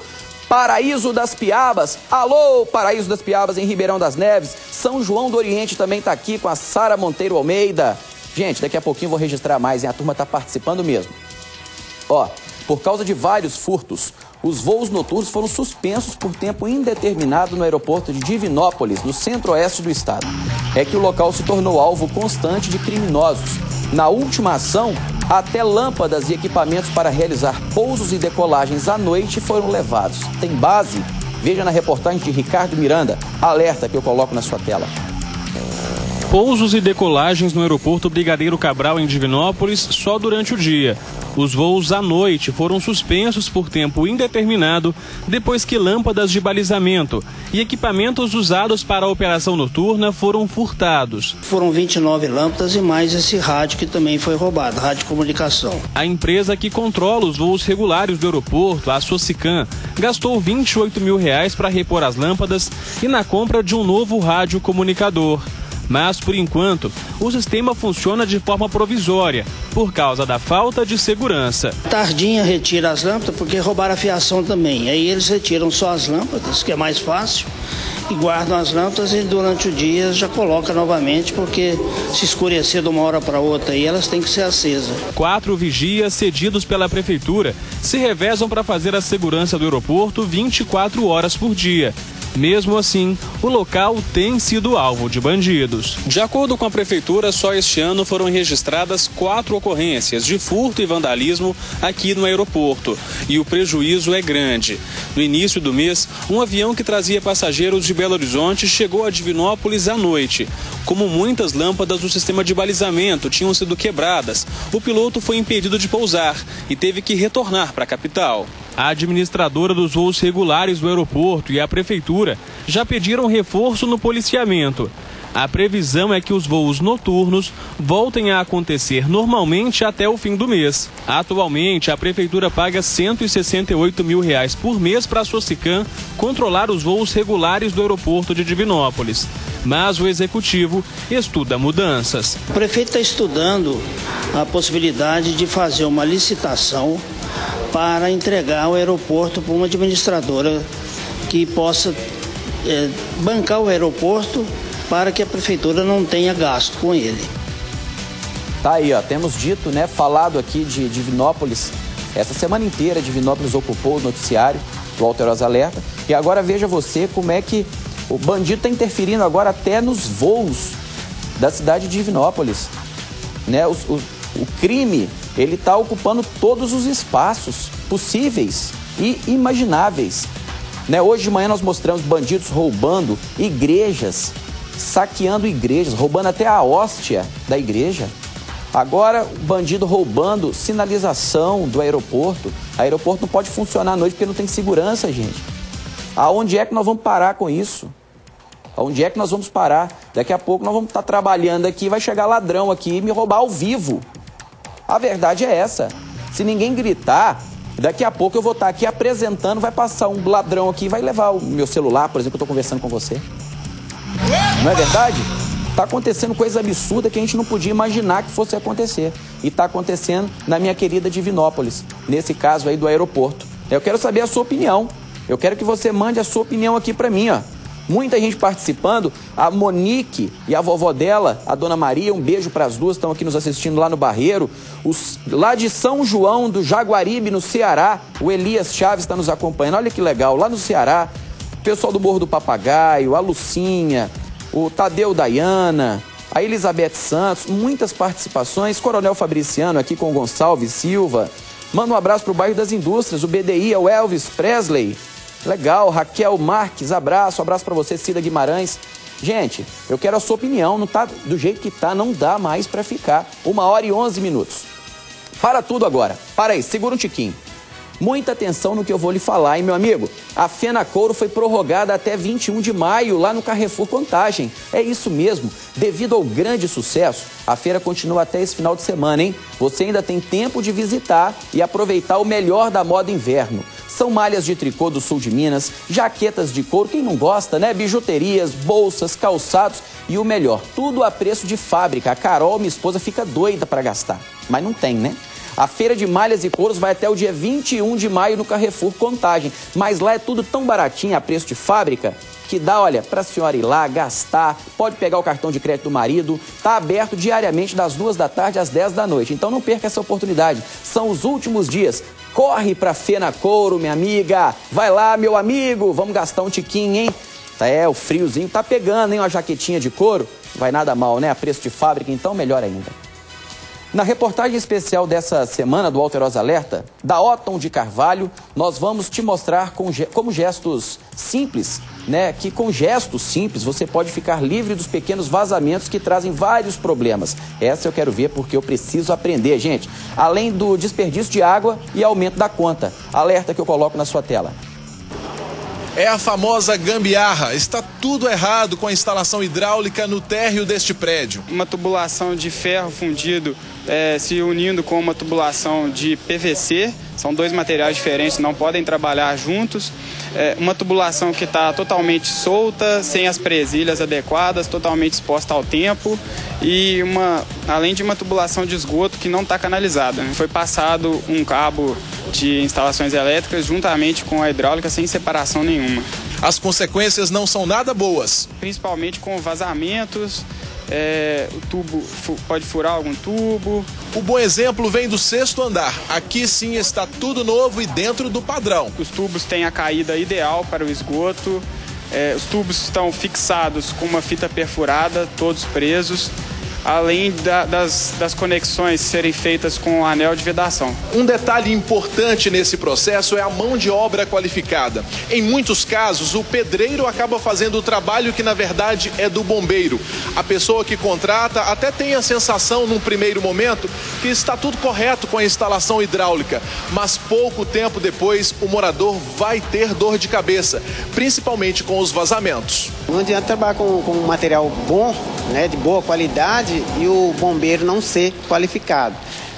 Paraíso das Piabas. Alô, Paraíso das Piabas em Ribeirão das Neves. São João do Oriente também está aqui com a Sara Monteiro Almeida. Gente, daqui a pouquinho vou registrar mais, hein? A turma está participando mesmo. Ó, por causa de vários furtos, os voos noturnos foram suspensos por tempo indeterminado no aeroporto de Divinópolis, no centro-oeste do estado. É que o local se tornou alvo constante de criminosos. Na última ação, até lâmpadas e equipamentos para realizar pousos e decolagens à noite foram levados. Tem base? Veja na reportagem de Ricardo Miranda. Alerta que eu coloco na sua tela. Pousos e decolagens no aeroporto Brigadeiro Cabral em Divinópolis só durante o dia. Os voos à noite foram suspensos por tempo indeterminado depois que lâmpadas de balizamento e equipamentos usados para a operação noturna foram furtados. Foram 29 lâmpadas e mais esse rádio que também foi roubado, rádio comunicação. A empresa que controla os voos regulares do aeroporto, a Socicam, gastou 28 mil reais para repor as lâmpadas e na compra de um novo rádio comunicador mas por enquanto o sistema funciona de forma provisória por causa da falta de segurança. Tardinha retira as lâmpadas porque roubaram a fiação também. Aí eles retiram só as lâmpadas, que é mais fácil, e guardam as lâmpadas e durante o dia já coloca novamente porque se escurecer de uma hora para outra aí elas têm que ser acesas. Quatro vigias cedidos pela prefeitura se revezam para fazer a segurança do aeroporto 24 horas por dia. Mesmo assim, o local tem sido alvo de bandidos. De acordo com a prefeitura, só este ano foram registradas quatro ocorrências de furto e vandalismo aqui no aeroporto. E o prejuízo é grande. No início do mês, um avião que trazia passageiros de Belo Horizonte chegou a Divinópolis à noite. Como muitas lâmpadas do sistema de balizamento tinham sido quebradas, o piloto foi impedido de pousar e teve que retornar para a capital. A administradora dos voos regulares do aeroporto e a prefeitura já pediram reforço no policiamento. A previsão é que os voos noturnos voltem a acontecer normalmente até o fim do mês. Atualmente, a prefeitura paga 168 mil reais por mês para a Socicam controlar os voos regulares do aeroporto de Divinópolis. Mas o executivo estuda mudanças. O prefeito está estudando a possibilidade de fazer uma licitação para entregar o aeroporto para uma administradora que possa é, bancar o aeroporto para que a prefeitura não tenha gasto com ele. Tá aí, ó, temos dito, né, falado aqui de Divinópolis, essa semana inteira Divinópolis ocupou o noticiário do Alterosa Alerta, e agora veja você como é que o bandido está interferindo agora até nos voos da cidade de Divinópolis. Né? O, o, o crime ele está ocupando todos os espaços possíveis e imagináveis. Né? Hoje de manhã nós mostramos bandidos roubando igrejas, saqueando igrejas, roubando até a hóstia da igreja. Agora, o bandido roubando sinalização do aeroporto. O aeroporto não pode funcionar à noite porque não tem segurança, gente. Aonde é que nós vamos parar com isso? Aonde é que nós vamos parar? Daqui a pouco nós vamos estar trabalhando aqui, vai chegar ladrão aqui e me roubar ao vivo. A verdade é essa. Se ninguém gritar, daqui a pouco eu vou estar aqui apresentando, vai passar um ladrão aqui, vai levar o meu celular, por exemplo, eu estou conversando com você. Não é verdade? Está acontecendo coisa absurda que a gente não podia imaginar que fosse acontecer. E está acontecendo na minha querida Divinópolis, nesse caso aí do aeroporto. Eu quero saber a sua opinião. Eu quero que você mande a sua opinião aqui para mim, ó. Muita gente participando. A Monique e a vovó dela, a Dona Maria, um beijo para as duas, estão aqui nos assistindo lá no Barreiro. Os, lá de São João do Jaguaribe, no Ceará, o Elias Chaves está nos acompanhando. Olha que legal, lá no Ceará. O pessoal do Morro do Papagaio, a Lucinha, o Tadeu Dayana, a Elizabeth Santos, muitas participações. Coronel Fabriciano aqui com Gonçalves Silva. Manda um abraço para o bairro das Indústrias, o BDI, é o Elvis Presley. Legal, Raquel Marques, abraço, abraço para você, Cida Guimarães. Gente, eu quero a sua opinião, não tá do jeito que tá, não dá mais para ficar. Uma hora e onze minutos. Para tudo agora. Para aí, segura um tiquinho. Muita atenção no que eu vou lhe falar, hein, meu amigo? A Fena Couro foi prorrogada até 21 de maio lá no Carrefour Contagem. É isso mesmo. Devido ao grande sucesso, a feira continua até esse final de semana, hein? Você ainda tem tempo de visitar e aproveitar o melhor da moda inverno. São malhas de tricô do sul de Minas, jaquetas de couro, quem não gosta, né? Bijuterias, bolsas, calçados e o melhor, tudo a preço de fábrica. A Carol, minha esposa, fica doida para gastar, mas não tem, né? A feira de malhas e couros vai até o dia 21 de maio no Carrefour Contagem. Mas lá é tudo tão baratinho a preço de fábrica que dá, olha, para a senhora ir lá, gastar, pode pegar o cartão de crédito do marido, tá aberto diariamente das duas da tarde às 10 da noite. Então não perca essa oportunidade. São os últimos dias. Corre pra Fena Couro, minha amiga. Vai lá, meu amigo. Vamos gastar um tiquinho, hein? É, o friozinho tá pegando, hein? Uma jaquetinha de couro. Vai nada mal, né? A preço de fábrica, então melhor ainda. Na reportagem especial dessa semana do Alterosa Alerta, da Otton de Carvalho, nós vamos te mostrar com, como gestos simples, né, que com gestos simples você pode ficar livre dos pequenos vazamentos que trazem vários problemas. Essa eu quero ver porque eu preciso aprender, gente. Além do desperdício de água e aumento da conta. Alerta que eu coloco na sua tela. É a famosa gambiarra. Está tudo errado com a instalação hidráulica no térreo deste prédio. Uma tubulação de ferro fundido é, se unindo com uma tubulação de PVC. São dois materiais diferentes, não podem trabalhar juntos. É, uma tubulação que está totalmente solta, sem as presilhas adequadas, totalmente exposta ao tempo e uma, além de uma tubulação de esgoto que não está canalizada. Foi passado um cabo de instalações elétricas juntamente com a hidráulica sem separação nenhuma. As consequências não são nada boas. Principalmente com vazamentos, é, o tubo pode furar algum tubo. O bom exemplo vem do sexto andar. Aqui sim está tudo novo e dentro do padrão. Os tubos têm a caída ideal para o esgoto. É, os tubos estão fixados com uma fita perfurada, todos presos além da, das, das conexões serem feitas com o anel de vedação. Um detalhe importante nesse processo é a mão de obra qualificada. Em muitos casos, o pedreiro acaba fazendo o trabalho que na verdade é do bombeiro. A pessoa que contrata até tem a sensação, num primeiro momento, que está tudo correto com a instalação hidráulica, mas pouco tempo depois o morador vai ter dor de cabeça, principalmente com os vazamentos. Não adianta trabalhar com, com um material bom, né, de boa qualidade e o bombeiro não ser qualificado.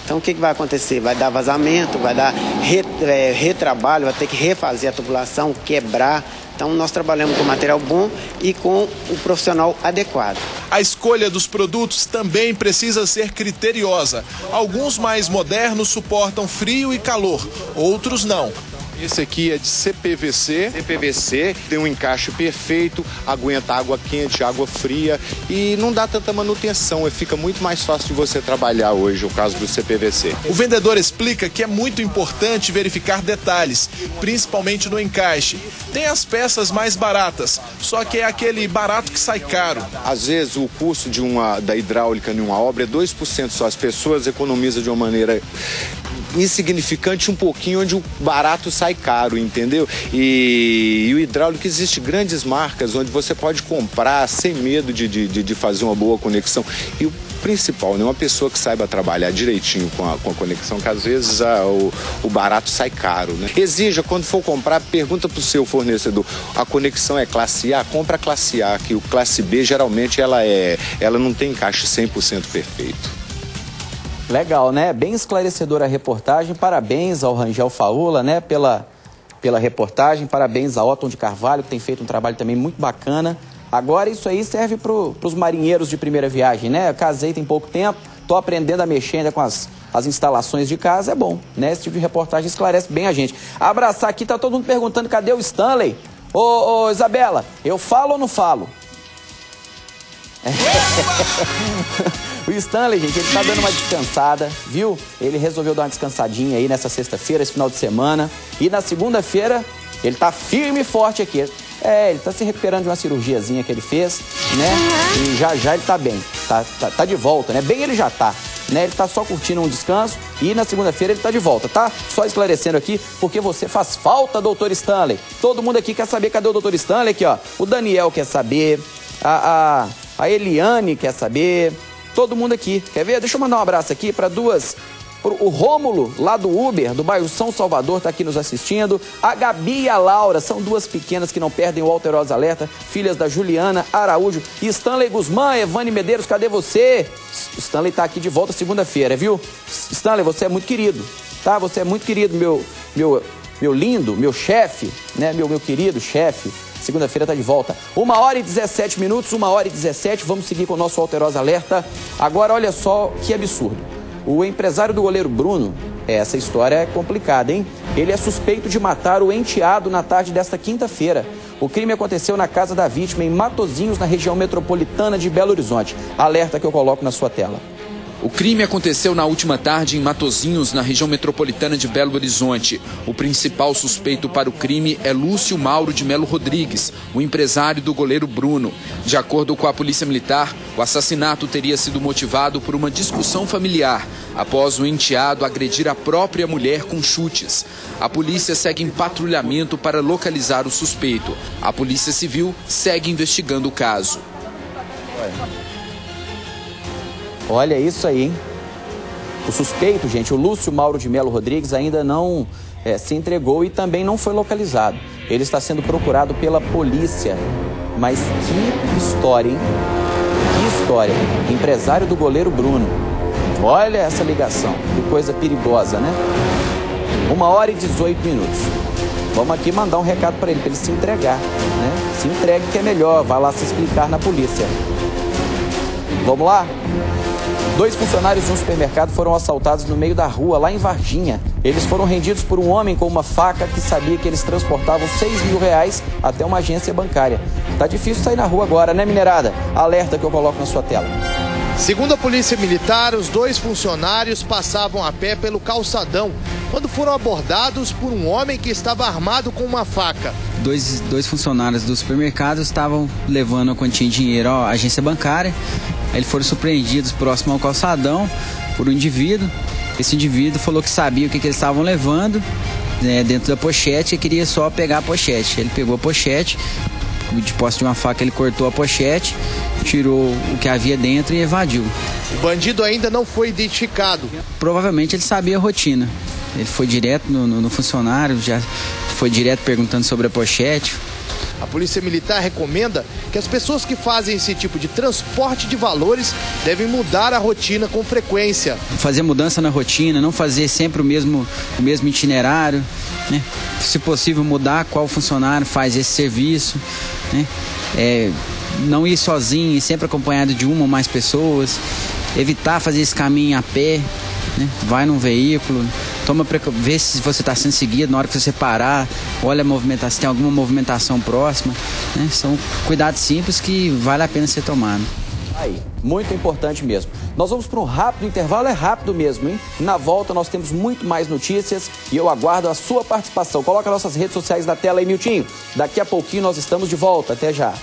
Então o que, que vai acontecer? Vai dar vazamento, vai dar re, é, retrabalho, vai ter que refazer a tubulação, quebrar. Então nós trabalhamos com material bom e com o profissional adequado. A escolha dos produtos também precisa ser criteriosa. Alguns mais modernos suportam frio e calor, outros não. Esse aqui é de CPVC. CPVC tem um encaixe perfeito, aguenta água quente, água fria e não dá tanta manutenção. Fica muito mais fácil de você trabalhar hoje, o caso do CPVC. O vendedor explica que é muito importante verificar detalhes, principalmente no encaixe. Tem as peças mais baratas, só que é aquele barato que sai caro. Às vezes o custo de uma, da hidráulica em uma obra é 2% só. As pessoas economizam de uma maneira insignificante um pouquinho onde o barato sai caro, entendeu? E, e o hidráulico existe grandes marcas onde você pode comprar sem medo de, de, de fazer uma boa conexão. E o principal, né? Uma pessoa que saiba trabalhar direitinho com a, com a conexão, que às vezes a, o, o barato sai caro, né? Exija, quando for comprar, pergunta para o seu fornecedor, a conexão é classe A? Compra classe A, que o classe B geralmente ela é, ela não tem encaixe 100% perfeito. Legal, né? Bem esclarecedora a reportagem. Parabéns ao Rangel Faula, né? Pela, pela reportagem. Parabéns a Otton de Carvalho, que tem feito um trabalho também muito bacana. Agora isso aí serve para os marinheiros de primeira viagem, né? Eu casei tem pouco tempo, tô aprendendo a mexer ainda com as, as instalações de casa, é bom, né? Esse tipo de reportagem esclarece bem a gente. Abraçar aqui, tá todo mundo perguntando cadê o Stanley? Ô, ô Isabela, eu falo ou não falo? *laughs* o Stanley, gente, ele tá dando uma descansada, viu? Ele resolveu dar uma descansadinha aí nessa sexta-feira, esse final de semana. E na segunda-feira, ele tá firme e forte aqui. É, ele tá se recuperando de uma cirurgiazinha que ele fez, né? E já já ele tá bem, tá, tá, tá de volta, né? Bem ele já tá. Né, ele tá só curtindo um descanso e na segunda-feira ele tá de volta, tá? Só esclarecendo aqui, porque você faz falta, doutor Stanley. Todo mundo aqui quer saber cadê o doutor Stanley aqui, ó. O Daniel quer saber, a, a, a Eliane quer saber, todo mundo aqui. Quer ver? Deixa eu mandar um abraço aqui para duas o Rômulo, lá do Uber, do bairro São Salvador, está aqui nos assistindo. A Gabi e a Laura são duas pequenas que não perdem o Alterosa Alerta, filhas da Juliana Araújo. E Stanley Guzmán, Evane Medeiros, cadê você? Stanley está aqui de volta segunda-feira, viu? Stanley, você é muito querido, tá? Você é muito querido, meu, meu, meu lindo, meu chefe, né? Meu, meu querido chefe. Segunda-feira está de volta. Uma hora e 17 minutos, uma hora e 17. Vamos seguir com o nosso Alterosa Alerta. Agora, olha só que absurdo. O empresário do goleiro Bruno, essa história é complicada, hein? Ele é suspeito de matar o enteado na tarde desta quinta-feira. O crime aconteceu na casa da vítima, em Matozinhos, na região metropolitana de Belo Horizonte. Alerta que eu coloco na sua tela. O crime aconteceu na última tarde em Matozinhos, na região metropolitana de Belo Horizonte. O principal suspeito para o crime é Lúcio Mauro de Melo Rodrigues, o empresário do goleiro Bruno. De acordo com a Polícia Militar, o assassinato teria sido motivado por uma discussão familiar, após o enteado agredir a própria mulher com chutes. A polícia segue em patrulhamento para localizar o suspeito. A Polícia Civil segue investigando o caso. Olha isso aí, hein? O suspeito, gente, o Lúcio Mauro de Melo Rodrigues, ainda não é, se entregou e também não foi localizado. Ele está sendo procurado pela polícia. Mas que história, hein? Que história. Empresário do goleiro Bruno. Olha essa ligação. Que coisa perigosa, né? Uma hora e 18 minutos. Vamos aqui mandar um recado para ele, para ele se entregar, né? Se entregue que é melhor, vá lá se explicar na polícia. Vamos lá? Dois funcionários de um supermercado foram assaltados no meio da rua, lá em Varginha. Eles foram rendidos por um homem com uma faca que sabia que eles transportavam 6 mil reais até uma agência bancária. Tá difícil sair na rua agora, né, minerada? Alerta que eu coloco na sua tela. Segundo a Polícia Militar, os dois funcionários passavam a pé pelo calçadão quando foram abordados por um homem que estava armado com uma faca. Dois, dois funcionários do supermercado estavam levando a quantia de dinheiro à agência bancária eles foram surpreendidos próximo ao calçadão por um indivíduo. Esse indivíduo falou que sabia o que, que eles estavam levando né, dentro da pochete e queria só pegar a pochete. Ele pegou a pochete, de posse de uma faca ele cortou a pochete, tirou o que havia dentro e evadiu. O bandido ainda não foi identificado. Provavelmente ele sabia a rotina. Ele foi direto no, no, no funcionário, já foi direto perguntando sobre a pochete. A Polícia Militar recomenda que as pessoas que fazem esse tipo de transporte de valores devem mudar a rotina com frequência. Fazer mudança na rotina, não fazer sempre o mesmo, o mesmo itinerário, né? Se possível, mudar qual funcionário faz esse serviço, né? É, não ir sozinho, sempre acompanhado de uma ou mais pessoas, evitar fazer esse caminho a pé, né? vai num veículo, toma vê se você está sendo seguido na hora que você parar, olha a movimentação, se tem alguma movimentação próxima. Né? São cuidados simples que vale a pena ser tomado. Aí, muito importante mesmo. Nós vamos para um rápido intervalo, é rápido mesmo, hein? Na volta nós temos muito mais notícias e eu aguardo a sua participação. Coloca nossas redes sociais na tela aí, Miltinho. Daqui a pouquinho nós estamos de volta. Até já.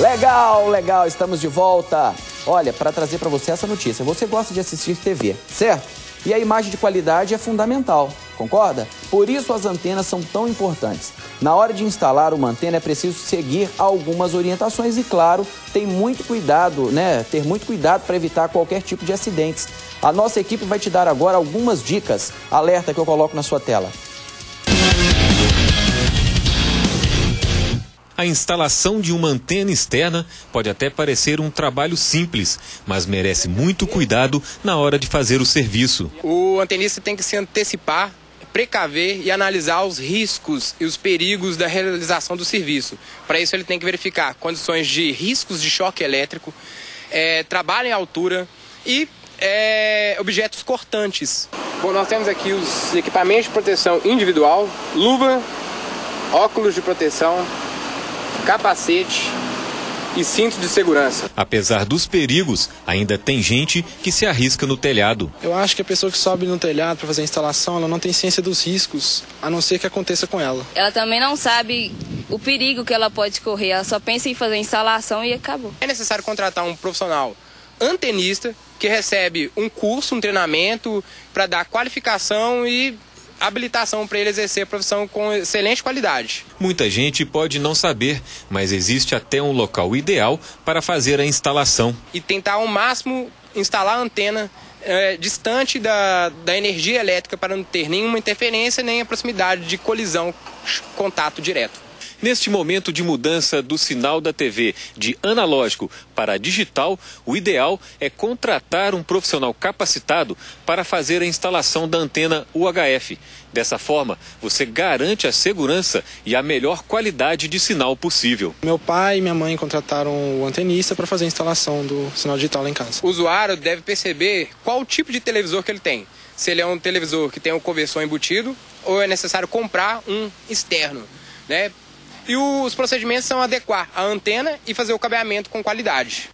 Legal, legal, estamos de volta. Olha, para trazer para você essa notícia, você gosta de assistir TV, certo? E a imagem de qualidade é fundamental, concorda? Por isso as antenas são tão importantes. Na hora de instalar uma antena é preciso seguir algumas orientações e, claro, tem muito cuidado, né? Ter muito cuidado para evitar qualquer tipo de acidentes. A nossa equipe vai te dar agora algumas dicas. Alerta que eu coloco na sua tela. A instalação de uma antena externa pode até parecer um trabalho simples, mas merece muito cuidado na hora de fazer o serviço. O antenista tem que se antecipar, precaver e analisar os riscos e os perigos da realização do serviço. Para isso, ele tem que verificar condições de riscos de choque elétrico, é, trabalho em altura e é, objetos cortantes. Bom, nós temos aqui os equipamentos de proteção individual, luva, óculos de proteção, capacete e cinto de segurança. Apesar dos perigos, ainda tem gente que se arrisca no telhado. Eu acho que a pessoa que sobe no telhado para fazer a instalação, ela não tem ciência dos riscos, a não ser que aconteça com ela. Ela também não sabe o perigo que ela pode correr, ela só pensa em fazer a instalação e acabou. É necessário contratar um profissional antenista que recebe um curso, um treinamento para dar qualificação e habilitação para ele exercer a profissão com excelente qualidade. Muita gente pode não saber, mas existe até um local ideal para fazer a instalação. E tentar ao máximo instalar a antena é, distante da, da energia elétrica para não ter nenhuma interferência nem a proximidade de colisão, contato direto. Neste momento de mudança do sinal da TV de analógico para digital, o ideal é contratar um profissional capacitado para fazer a instalação da antena UHF. Dessa forma, você garante a segurança e a melhor qualidade de sinal possível. Meu pai e minha mãe contrataram o antenista para fazer a instalação do sinal digital lá em casa. O usuário deve perceber qual tipo de televisor que ele tem. Se ele é um televisor que tem um conversor embutido ou é necessário comprar um externo, né? E os procedimentos são adequar a antena e fazer o cabeamento com qualidade.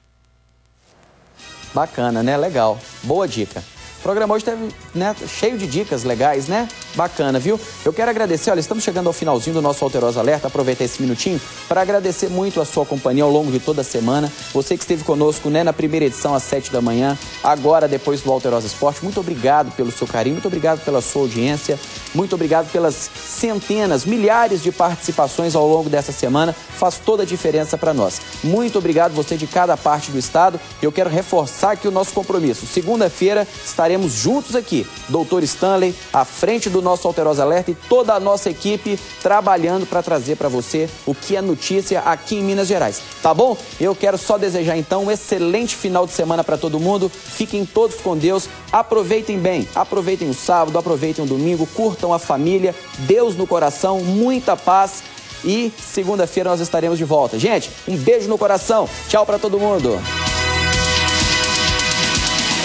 Bacana, né? Legal. Boa dica. O programa hoje teve né, cheio de dicas legais, né? Bacana, viu? Eu quero agradecer, olha, estamos chegando ao finalzinho do nosso Alterosa Alerta, aproveitar esse minutinho para agradecer muito a sua companhia ao longo de toda a semana. Você que esteve conosco, né, na primeira edição às sete da manhã, agora depois do Alterosa Esporte. Muito obrigado pelo seu carinho, muito obrigado pela sua audiência, muito obrigado pelas centenas, milhares de participações ao longo dessa semana. Faz toda a diferença para nós. Muito obrigado você de cada parte do estado. Eu quero reforçar aqui o nosso compromisso. Segunda-feira estaremos juntos aqui, doutor Stanley, à frente do nosso Alterosa Alerta e toda a nossa equipe trabalhando para trazer para você o que é notícia aqui em Minas Gerais. Tá bom? Eu quero só desejar então um excelente final de semana para todo mundo. Fiquem todos com Deus. Aproveitem bem. Aproveitem o sábado, aproveitem o domingo, curtam a família, Deus no coração, muita paz. E segunda-feira nós estaremos de volta. Gente, um beijo no coração. Tchau para todo mundo.